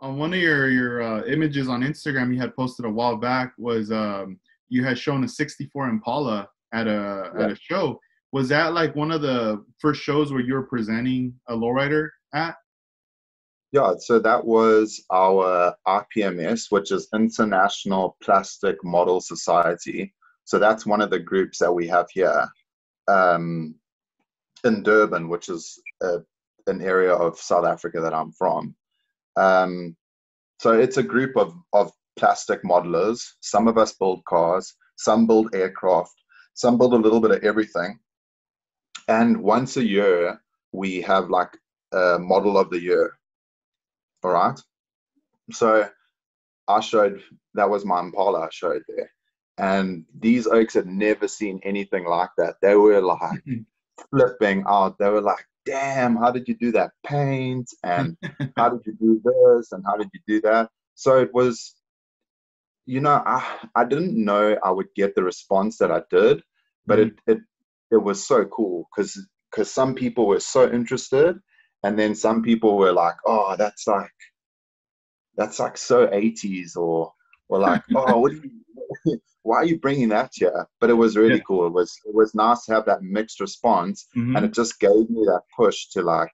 on one of your your uh, images on Instagram you had posted a while back was um, you had shown a 64 Impala at a yeah. at a show. Was that like one of the first shows where you were presenting a lowrider at? Yeah, so that was our IPMS, which is International Plastic Model Society. So that's one of the groups that we have here um, in Durban, which is a, an area of South Africa that I'm from. Um, so it's a group of, of plastic modelers. Some of us build cars, some build aircraft, some build a little bit of everything. And once a year, we have like a model of the year. All right. So I showed that was my Impala I showed there. And these oaks had never seen anything like that. They were like flipping out. They were like, damn, how did you do that paint? And how did you do this? And how did you do that? So it was, you know, I, I didn't know I would get the response that I did, but it, mm. it, it was so cool because because some people were so interested and then some people were like oh that's like that's like so 80s or or like oh what do you, why are you bringing that here but it was really yeah. cool it was it was nice to have that mixed response mm-hmm. and it just gave me that push to like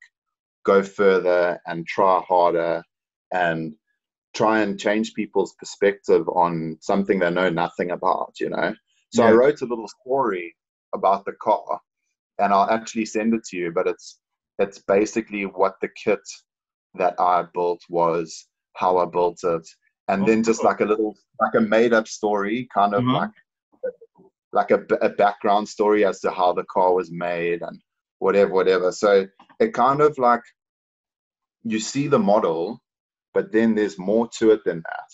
go further and try harder and try and change people's perspective on something they know nothing about you know so yeah. i wrote a little story about the car and i'll actually send it to you but it's it's basically what the kit that I built was, how I built it, and oh, then just cool. like a little like a made up story, kind of mm-hmm. like like a, a background story as to how the car was made and whatever, whatever. So it kind of like you see the model, but then there's more to it than that,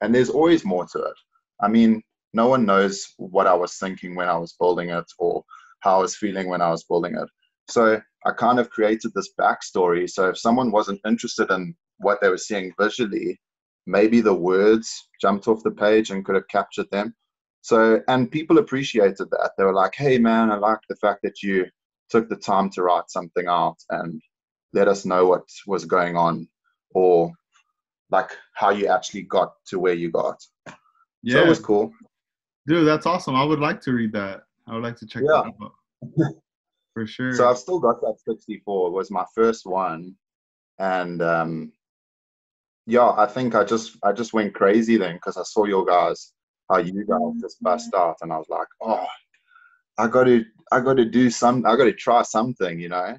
and there's always more to it. I mean, no one knows what I was thinking when I was building it or how I was feeling when I was building it. So I kind of created this backstory. So if someone wasn't interested in what they were seeing visually, maybe the words jumped off the page and could have captured them. So, and people appreciated that. They were like, hey, man, I like the fact that you took the time to write something out and let us know what was going on or like how you actually got to where you got. Yeah. So it was cool. Dude, that's awesome. I would like to read that. I would like to check yeah. that out. For sure. So I've still got that 64. It was my first one. And um, yeah, I think I just I just went crazy then because I saw your guys, how you guys mm-hmm. just bust out, and I was like, oh, I got to I got to do some, I got to try something, you know.